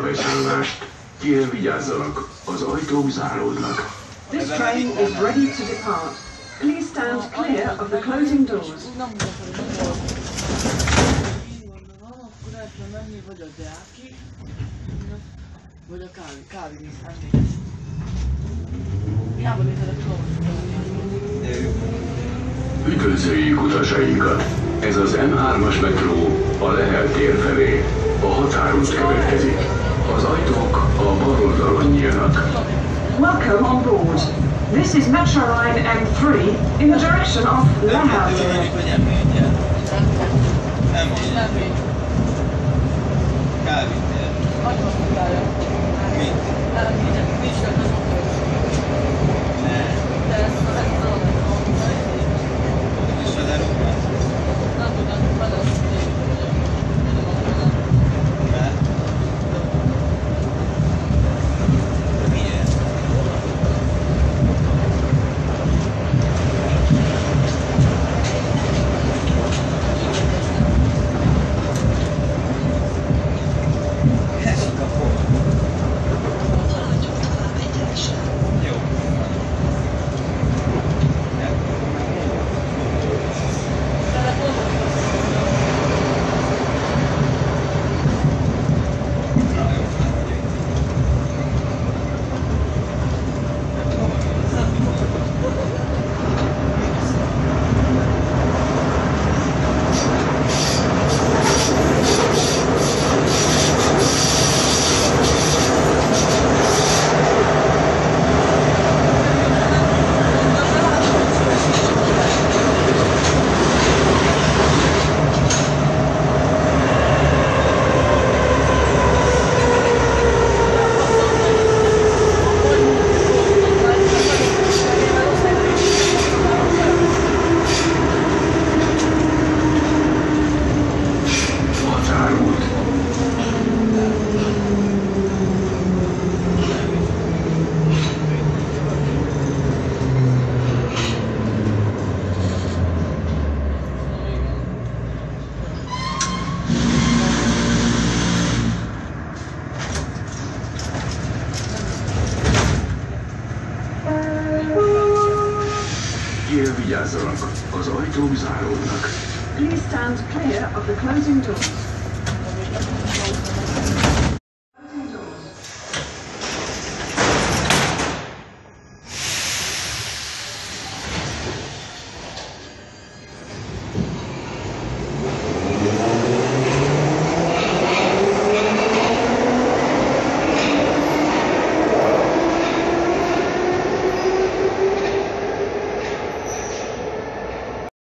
hajszállást. Kérem vigyázzanak, az ajtók záródnak. This train is ready to depart. Please stand clear of the closing doors. Vagy a a kávé, kávézás. Hiába a Üdvözöljük utasainkat! Ez az M3-as metró a Lehel tér felé. A határút következik. Az ajtók a bal oldalon nyílnak. Welcome on board. This is Metroline M3 in the direction of Lehel. vigyázzanak, az ajtók záródnak. Please stand clear of the closing doors.